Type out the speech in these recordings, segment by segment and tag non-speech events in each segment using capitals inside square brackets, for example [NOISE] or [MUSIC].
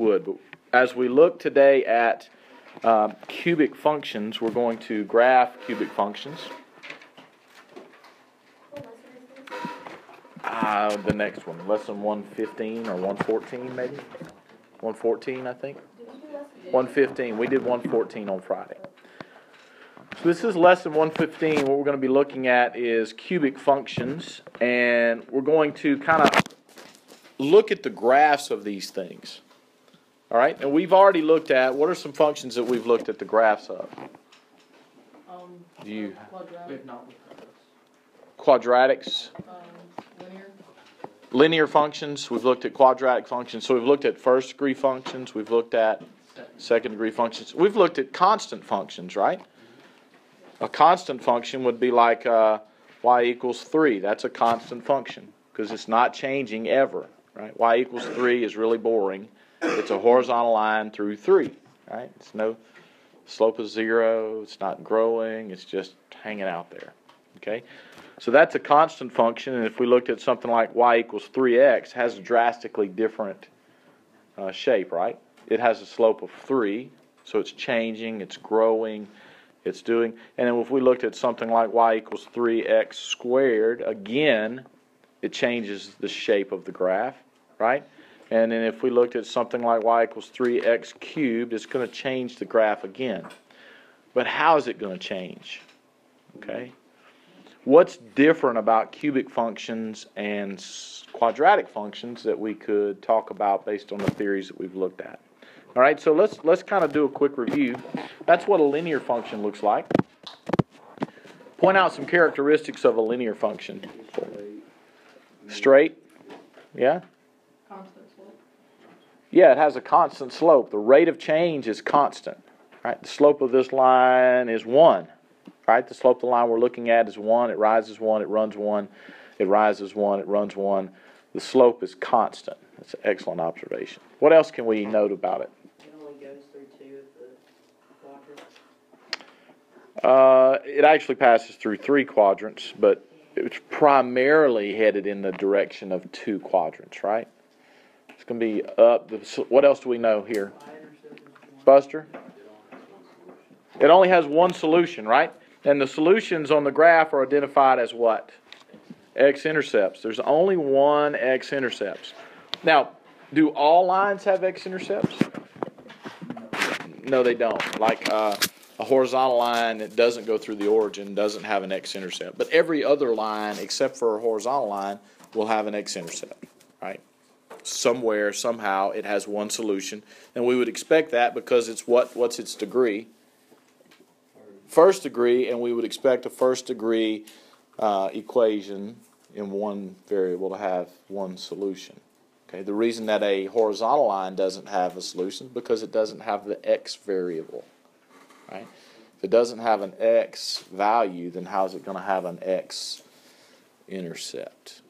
would. But as we look today at um, cubic functions, we're going to graph cubic functions. Uh, the next one, lesson 115 or 114 maybe? 114, I think. 115. We did 114 on Friday. So this is lesson 115. What we're going to be looking at is cubic functions, and we're going to kind of look at the graphs of these things. All right, and we've already looked at what are some functions that we've looked at the graphs of. Um, Do you quadratic, We have not looked at those. quadratics, um, linear, linear functions? We've looked at quadratic functions. So we've looked at first degree functions. We've looked at second degree functions. We've looked at constant functions, right? A constant function would be like uh, y equals 3. That's a constant function because it's not changing ever, right? y equals 3 is really boring. It's a horizontal line through 3, right? It's no slope is 0, it's not growing, it's just hanging out there, okay? So that's a constant function, and if we looked at something like y equals 3x, has a drastically different uh, shape, right? It has a slope of 3, so it's changing, it's growing, it's doing. And then if we looked at something like y equals 3x squared, again, it changes the shape of the graph, right? And then if we looked at something like y equals 3x cubed, it's going to change the graph again. But how is it going to change? Okay? What's different about cubic functions and quadratic functions that we could talk about based on the theories that we've looked at? All right, so let's let's kind of do a quick review. That's what a linear function looks like. Point out some characteristics of a linear function. Straight, yeah, constant yeah. It has a constant slope. The rate of change is constant. Right. The slope of this line is one. Right. The slope of the line we're looking at is one. It rises one. It runs one. It rises one. It runs one. The slope is constant. That's an excellent observation. What else can we note about it? It only goes through two of the quadrants. Uh, it actually passes through three quadrants, but it's primarily headed in the direction of two quadrants, right? It's going to be up. What else do we know here? Buster? It only has one solution, right? And the solutions on the graph are identified as what? X intercepts. There's only one X intercepts. Now, do all lines have X intercepts? No, they don't. Like uh, a horizontal line that doesn't go through the origin doesn't have an X intercept. But every other line, except for a horizontal line, will have an X intercept, right? Somewhere, somehow, it has one solution. And we would expect that because it's what? What's its degree? First degree, and we would expect a first degree uh, equation in one variable to have one solution. Okay, the reason that a horizontal line doesn't have a solution is because it doesn't have the x variable. Right? If it doesn't have an x value, then how is it going to have an x intercept?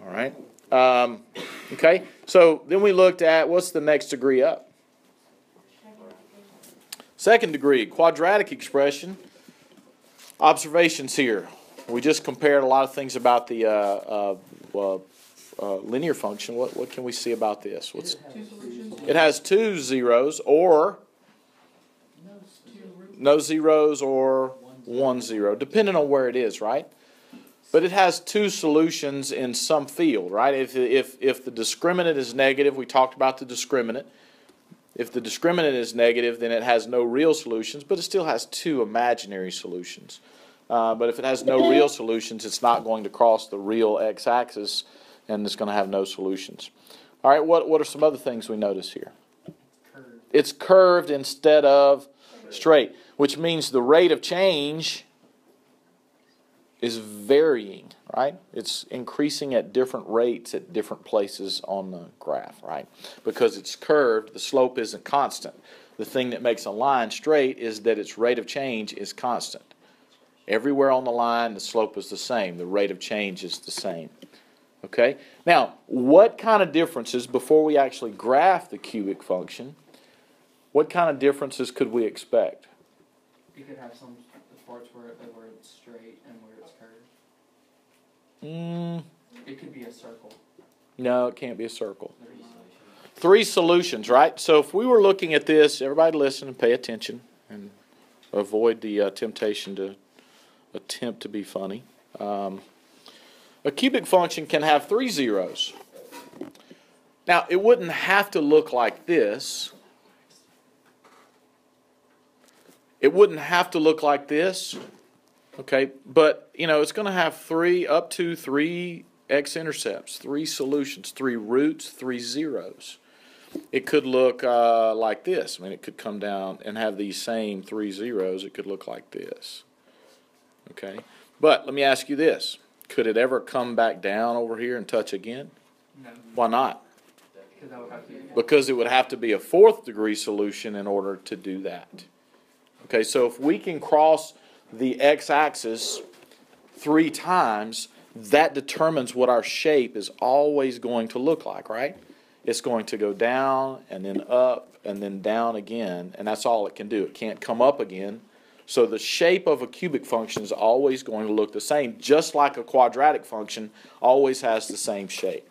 All right. Um, okay. So then we looked at what's the next degree up. Second degree, quadratic expression. Observations here. We just compared a lot of things about the uh, uh, uh, uh, linear function. What, what can we see about this? What's, it has two zeros or no zeros or one zero, depending on where it is, right? But it has two solutions in some field, right? If, if, if the discriminant is negative, we talked about the discriminant. If the discriminant is negative, then it has no real solutions, but it still has two imaginary solutions. Uh, but if it has no real solutions, it's not going to cross the real x axis and it's going to have no solutions. All right, what, what are some other things we notice here? Curved. It's curved instead of straight, which means the rate of change is varying, right? It's increasing at different rates at different places on the graph, right? Because it's curved, the slope isn't constant. The thing that makes a line straight is that its rate of change is constant. Everywhere on the line, the slope is the same, the rate of change is the same. Okay? Now, what kind of differences, before we actually graph the cubic function, what kind of differences could we expect? You could have some parts where, where it's straight and where. Mm, It could be a circle. no, it can't be a circle. Three solutions, right? So if we were looking at this, everybody listen and pay attention and avoid the uh, temptation to attempt to be funny. Um, a cubic function can have three zeros. Now, it wouldn't have to look like this. It wouldn't have to look like this. Okay, but you know, it's going to have three up to three x intercepts, three solutions, three roots, three zeros. It could look uh, like this. I mean, it could come down and have these same three zeros. It could look like this. Okay, but let me ask you this: Could it ever come back down over here and touch again? No, Why not? because that would have to be. Because it would have to be a fourth degree solution in order to do that. Okay, so if we can cross the x axis three times, that determines what our shape is always going to look like, right? It's going to go down and then up and then down again, and that's all it can do. It can't come up again. So the shape of a cubic function is always going to look the same, just like a quadratic function always has the same shape.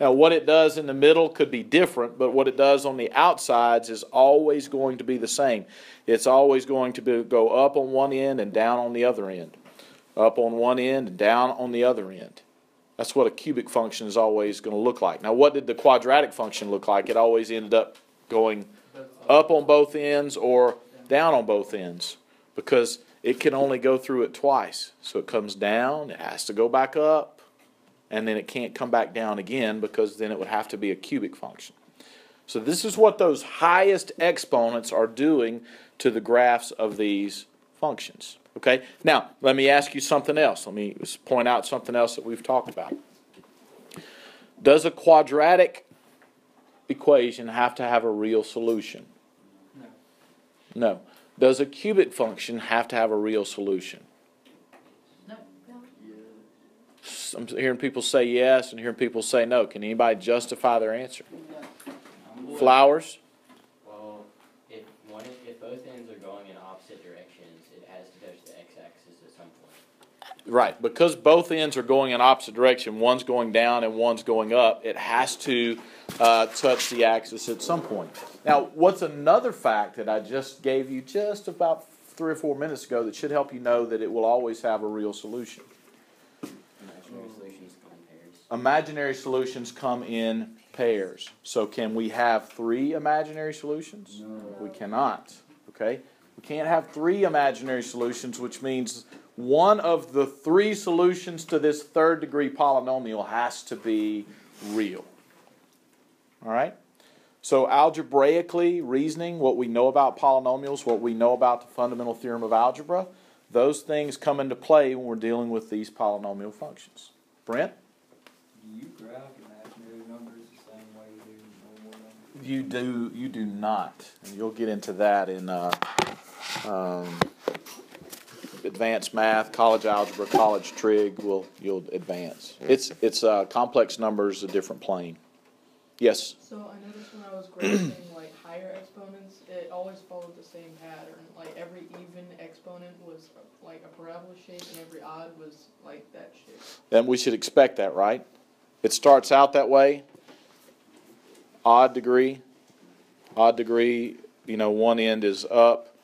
Now, what it does in the middle could be different, but what it does on the outsides is always going to be the same. It's always going to be, go up on one end and down on the other end. Up on one end and down on the other end. That's what a cubic function is always going to look like. Now, what did the quadratic function look like? It always ended up going up on both ends or down on both ends because it can only go through it twice. So it comes down, it has to go back up, and then it can't come back down again because then it would have to be a cubic function. So this is what those highest exponents are doing to the graphs of these functions. Okay? Now, let me ask you something else. Let me point out something else that we've talked about. Does a quadratic equation have to have a real solution? No. No. Does a cubic function have to have a real solution? I'm hearing people say yes and hearing people say no. Can anybody justify their answer? Flowers? Well, if one, if both ends are going in opposite directions, it has to touch the x-axis at some point. Right. Because both ends are going in opposite direction, one's going down and one's going up, it has to uh, touch the axis at some point. Now, what's another fact that I just gave you just about three or four minutes ago that should help you know that it will always have a real solution? Imaginary solutions come in pairs. Imaginary solutions come in pairs. So, can we have three imaginary solutions? We cannot. Okay? We can't have three imaginary solutions, which means one of the three solutions to this third degree polynomial has to be real. All right? So, algebraically, reasoning, what we know about polynomials, what we know about the fundamental theorem of algebra, those things come into play when we're dealing with these polynomial functions. Brent? Do you graph imaginary numbers the same way you do normal numbers? You do. You do not, and you'll get into that in uh, um, advanced math, college algebra, college trig. Will you'll advance? It's it's uh, complex numbers, a different plane. Yes. So I noticed when I was graphing [CLEARS THROAT] like higher exponents, it always followed the same pattern. Like every even exponent was like a parabola shape, and every odd was like that shape. Then we should expect that, right? It starts out that way. Odd degree, odd degree. You know, one end is up,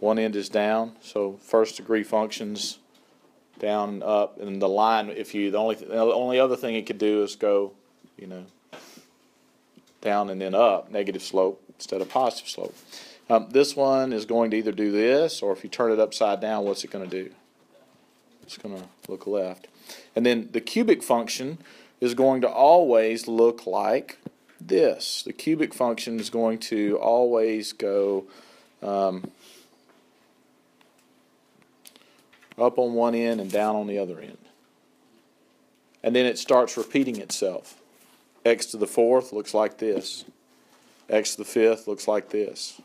one end is down. So first degree functions down and up, and the line. If you the only the only other thing it could do is go, you know, down and then up, negative slope instead of positive slope. Um, this one is going to either do this, or if you turn it upside down, what's it going to do? It's going to look left. And then the cubic function is going to always look like this. The cubic function is going to always go um, up on one end and down on the other end. And then it starts repeating itself. X to the fourth looks like this. X to the fifth looks like this.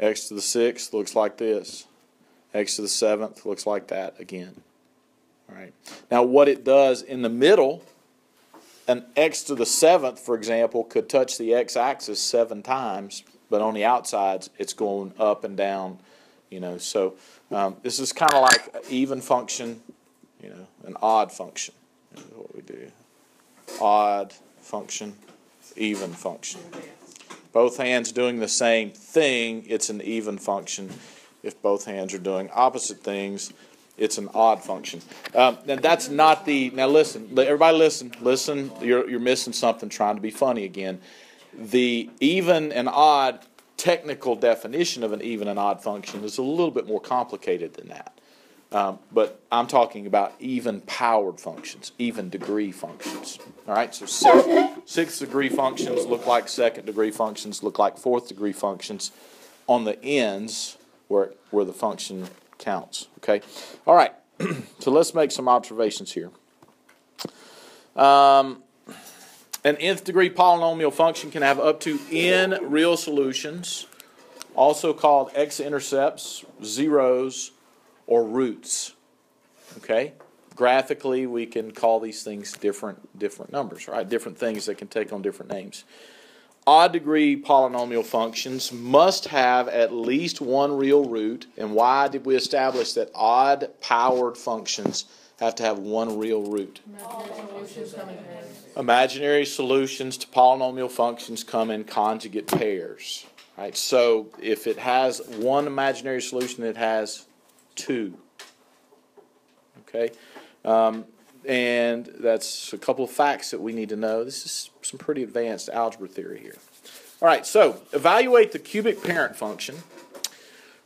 X to the sixth looks like this. X to the seventh looks like that again. All right. Now, what it does in the middle, an x to the seventh, for example, could touch the x axis seven times, but on the outsides, it's going up and down. You know, so um, this is kind of like an even function, you know, an odd function. Is what we do. Odd function. even function. Both hands doing the same thing, it's an even function. If both hands are doing opposite things, it's an odd function. Um, and that's not the. Now listen, everybody listen, listen. You're you're missing something. Trying to be funny again. The even and odd technical definition of an even and odd function is a little bit more complicated than that. Um, but I'm talking about even powered functions, even degree functions. All right, so sixth degree functions look like second degree functions, look like fourth degree functions on the ends where, where the function counts. Okay, all right, [CLEARS THROAT] so let's make some observations here. Um, an nth degree polynomial function can have up to n real solutions, also called x intercepts, zeros, or roots. Okay? Graphically, we can call these things different different numbers, right? Different things that can take on different names. Odd degree polynomial functions must have at least one real root. And why did we establish that odd powered functions have to have one real root? Imaginary solutions to polynomial functions come in conjugate pairs. Right? So if it has one imaginary solution, it has two. Okay? Um, and that's a couple of facts that we need to know. This is some pretty advanced algebra theory here. All right, so evaluate the cubic parent function,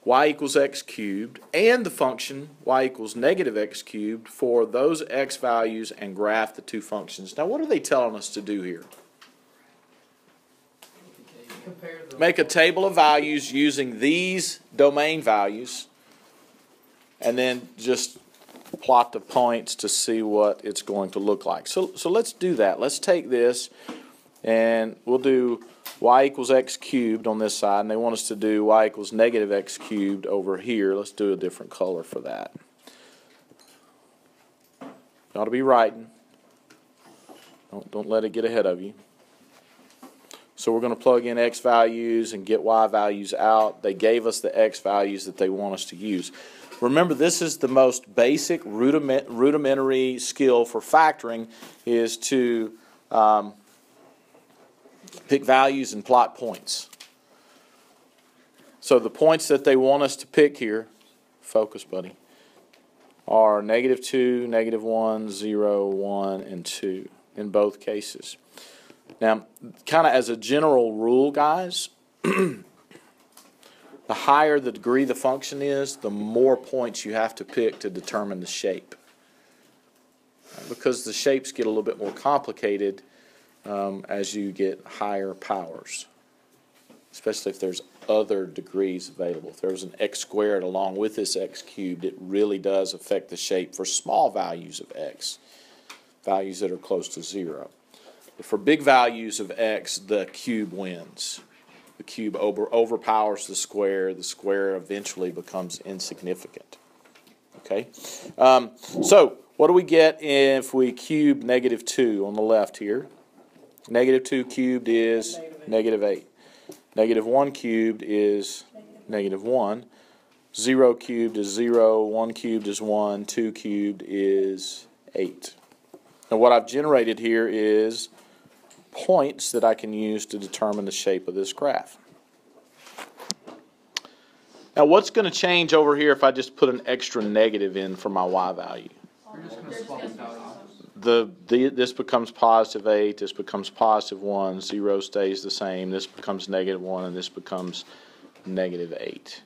y equals x cubed, and the function y equals negative x cubed for those x values and graph the two functions. Now, what are they telling us to do here? Make a table of values using these domain values, and then just plot the points to see what it's going to look like. So, so let's do that. Let's take this, and we'll do y equals x cubed on this side, and they want us to do y equals negative x cubed over here. Let's do a different color for that. You ought to be writing. Don't, don't let it get ahead of you. So we're going to plug in x values and get y values out. They gave us the x values that they want us to use. Remember, this is the most basic rudiment, rudimentary skill for factoring is to um, pick values and plot points. So the points that they want us to pick here, focus, buddy, are negative 2, negative 1, 0, 1, and 2 in both cases. Now, kind of as a general rule, guys, [CLEARS THROAT] the higher the degree the function is, the more points you have to pick to determine the shape. Because the shapes get a little bit more complicated um, as you get higher powers, especially if there's other degrees available. If there's an x squared along with this x cubed, it really does affect the shape for small values of x, values that are close to zero. But for big values of x, the cube wins. The cube over, overpowers the square. The square eventually becomes insignificant. Okay? Um, so, what do we get if we cube negative 2 on the left here? Negative 2 cubed is negative 8. Negative 1 cubed is negative 1. 0 cubed is 0. 1 cubed is 1. 2 cubed is 8. And what I've generated here is points that I can use to determine the shape of this graph. Now, what's going to change over here if I just put an extra negative in for my y value? The, the this becomes positive 8, this becomes positive 1, 0 stays the same, this becomes negative 1, and this becomes negative 8.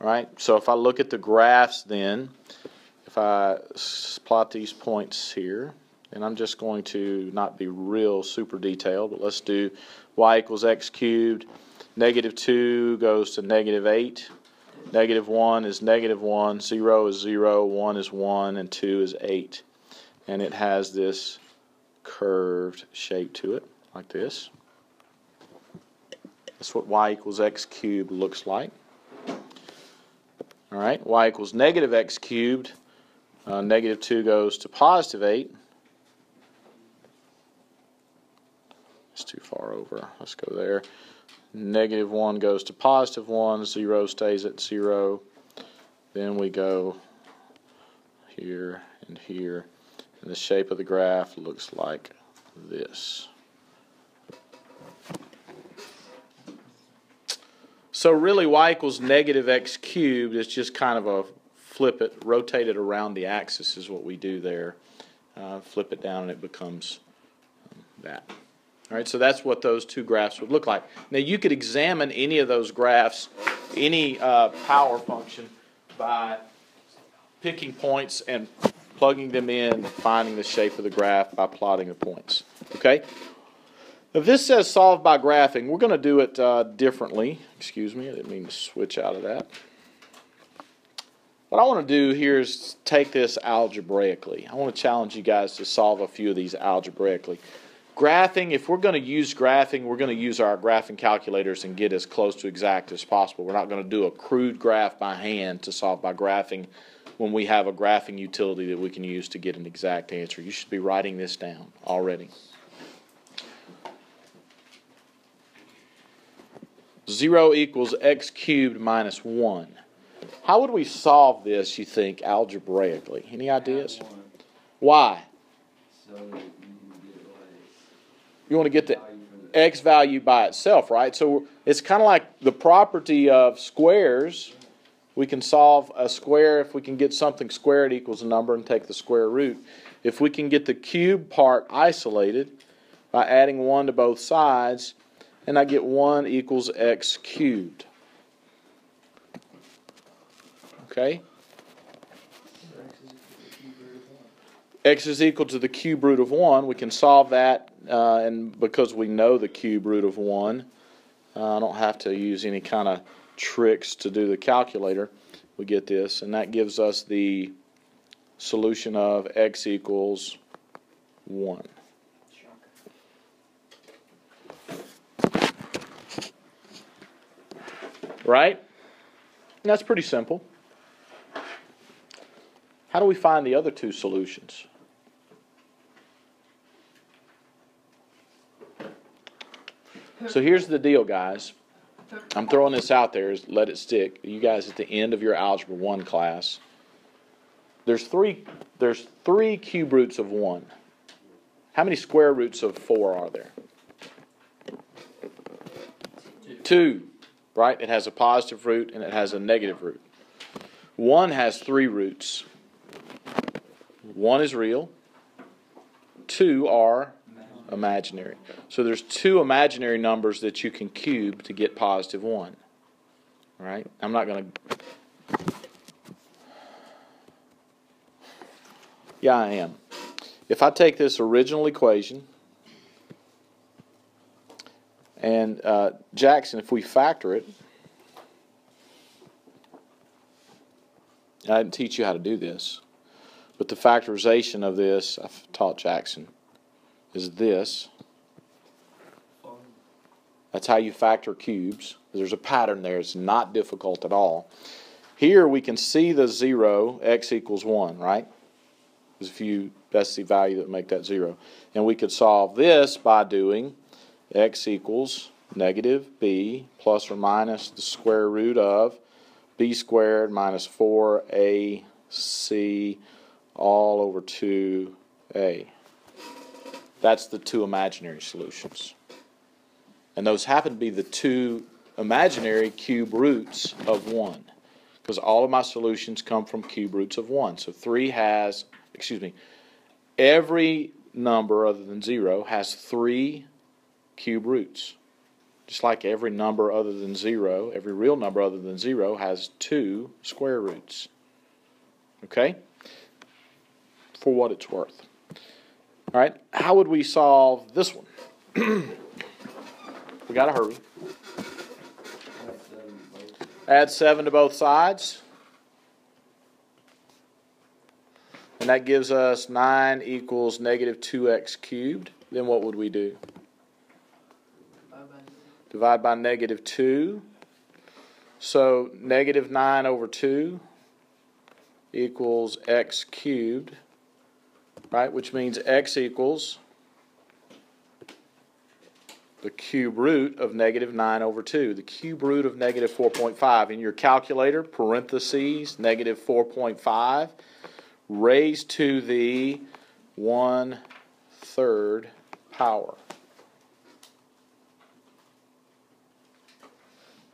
All right, so if I look at the graphs then, if I plot these points here, and I'm just going to not be real super detailed, but let's do y equals x cubed. Negative 2 goes to negative 8. Negative 1 is negative 1. 0 is 0. 1 is 1. And 2 is 8. And it has this curved shape to it, like this. That's what y equals x cubed looks like. All right, y equals negative x cubed. Uh, negative 2 goes to positive 8. It's too far over. Let's go there. Negative 1 goes to positive 1. 0 stays at 0. Then we go here and here. And the shape of the graph looks like this. So really y equals negative x cubed is just kind of a flip it, rotate it around the axis is what we do there. Uh, flip it down and it becomes um, that. All right, so that's what those two graphs would look like. Now you could examine any of those graphs, any uh, power function, by picking points and plugging them in, finding the shape of the graph by plotting the points. Okay? If this says solve by graphing, we're going to do it uh, differently. Excuse me, I didn't mean to switch out of that. What I want to do here is take this algebraically. I want to challenge you guys to solve a few of these algebraically. Graphing, if we're going to use graphing, we're going to use our graphing calculators and get as close to exact as possible. We're not going to do a crude graph by hand to solve by graphing when we have a graphing utility that we can use to get an exact answer. You should be writing this down already. 0 equals x cubed minus 1. How would we solve this, you think, algebraically? Any ideas? Why? So that you can get like You want to get the x value by itself, right? So it's kind of like the property of squares. We can solve a square if we can get something squared equals a number and take the square root. If we can get the cube part isolated by adding 1 to both sides, and I get 1 equals x cubed. Okay? X is equal to the cube root of 1. We can solve that, uh, and because we know the cube root of 1, uh, I don't have to use any kind of tricks to do the calculator. We get this, and that gives us the solution of x equals 1. Right? That's pretty simple. How do we find the other two solutions? So here's the deal, guys. I'm throwing this out there, let it stick. You guys at the end of your algebra 1 class. There's three there's three cube roots of 1. How many square roots of 4 are there? 2, right? It has a positive root and it has a negative root. 1 has 3 roots. 1 is real. 2 are imaginary. So there's two imaginary numbers that you can cube to get positive 1. All right? I'm not going to. Yeah, I am. If I take this original equation, and uh, Jackson, if we factor it, I didn't teach you how to do this, but the factorization of this, I've taught Jackson, is this. That's how you factor cubes. There's a pattern there. It's not difficult at all. Here we can see the zero, x equals 1, right? If you, that's the value that make that zero. And we could solve this by doing x equals negative b plus or minus the square root of b squared minus 4ac all over 2a. That's the two imaginary solutions. And those happen to be the two imaginary cube roots of 1. Because all of my solutions come from cube roots of 1. So 3 has, excuse me, every number other than 0 has 3 cube roots. Just like every number other than 0, every real number other than 0 has 2 square roots. Okay? For what it's worth. All right, how would we solve this one? [CLEARS THROAT] we got to hurry. Add 7 to both sides. And that gives us 9 equals negative 2x cubed. Then what would we do? Divide by negative 2. So negative 9 over 2 equals x cubed, right? Which means x equals the cube root of negative 9 over 2. The cube root of negative 4.5. In your calculator, parentheses, negative 4.5, raised to the 1 third power.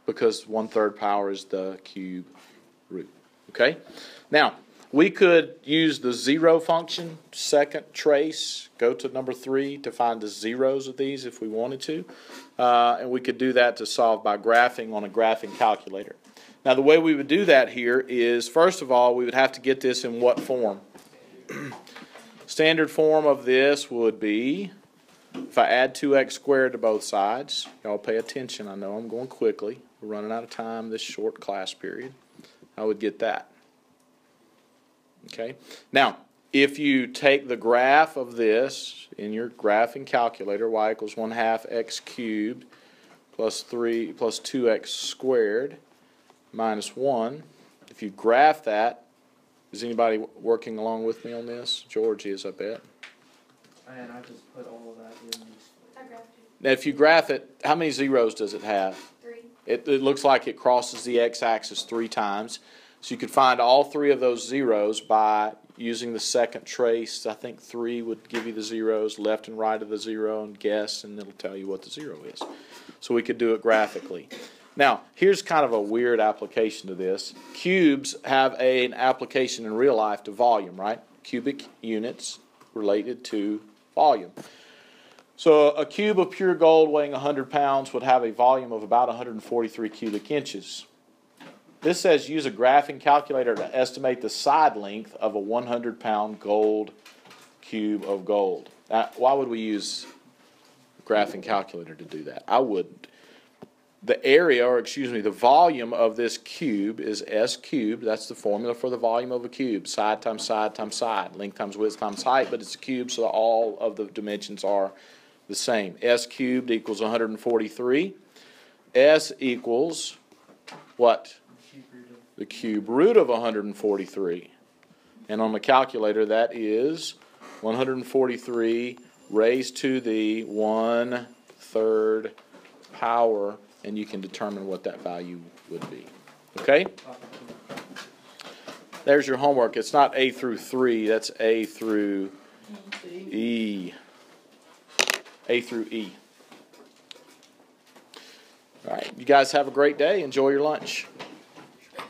because one third power is the cube root. Okay? Now, we could use the zero function, second trace, go to number three to find the zeros of these if we wanted to. Uh, and we could do that to solve by graphing on a graphing calculator. Now, the way we would do that here is first of all, we would have to get this in what form? [CLEARS THROAT] Standard form of this would be if I add 2x squared to both sides, y'all pay attention. I know I'm going quickly. We're running out of time this short class period. I would get that. Okay. Now, if you take the graph of this in your graphing calculator, y equals 1 half x cubed plus 3 plus 2x squared minus 1. If you graph that, is anybody working along with me on this? George is, I bet. And I just put all of that in these. I grabbed Now, if you graph it, how many zeros does it have? three. It, it looks like it crosses the x-axis three times. So you could find all three of those zeros by using the second trace. I think three would give you the zeros, left and right of the zero, and guess, and it'll tell you what the zero is. So we could do it graphically. Now, here's kind of a weird application to this. Cubes have a, an application in real life to volume, right? Cubic units related to volume. So a cube of pure gold weighing 100 pounds would have a volume of about 143 cubic inches. This says use a graphing calculator to estimate the side length of a 100 pound gold cube of gold. Now, why would we use a graphing calculator to do that? I wouldn't. The area, or excuse me, the volume of this cube is S cubed. That's the formula for the volume of a cube. Side times side times side. Length times width times height, but it's a cube, so all of the dimensions are the same. S cubed equals 143. S equals what? The cube root of 143. And on the calculator, that is 143 raised to the one third power, and you can determine what that value would be. Okay? There's your homework. It's not A through 3, that's A through E. A through E. All right, you guys have a great day. Enjoy your lunch.